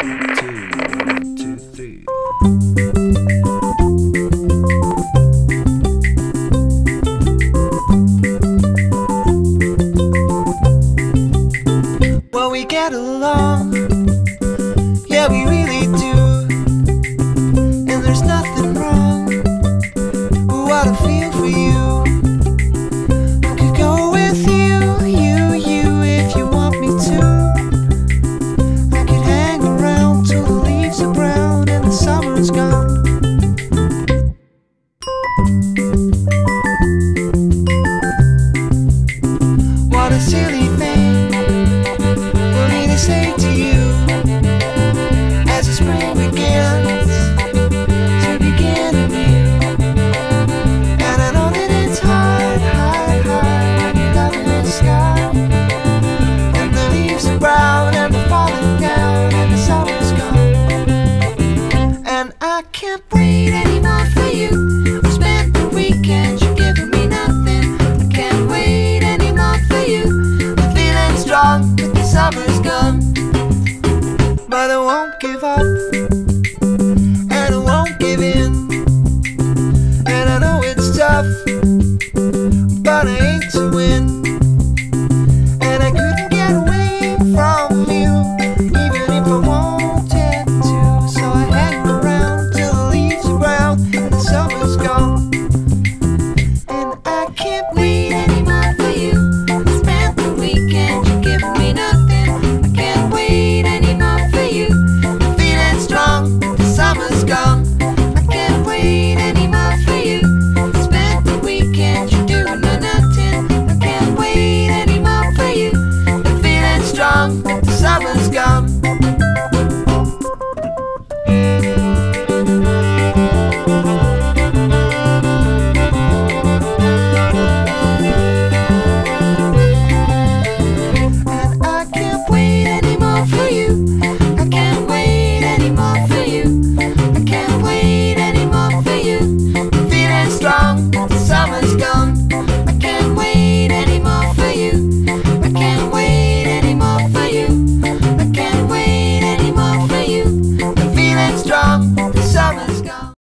Well, we get along, yeah, we really do. And there's nothing wrong. What I feel say to you as the spring begins to begin anew. And I know that it's. And the leaves are brown and falling down and the summer's gone. And I can't wait anymore for you. We spent the weekend, you're giving me nothing. I can't wait anymore for you. Strong, summer's gone. But I won't give up. And I won't give in. And I know it's tough But I ain't to win.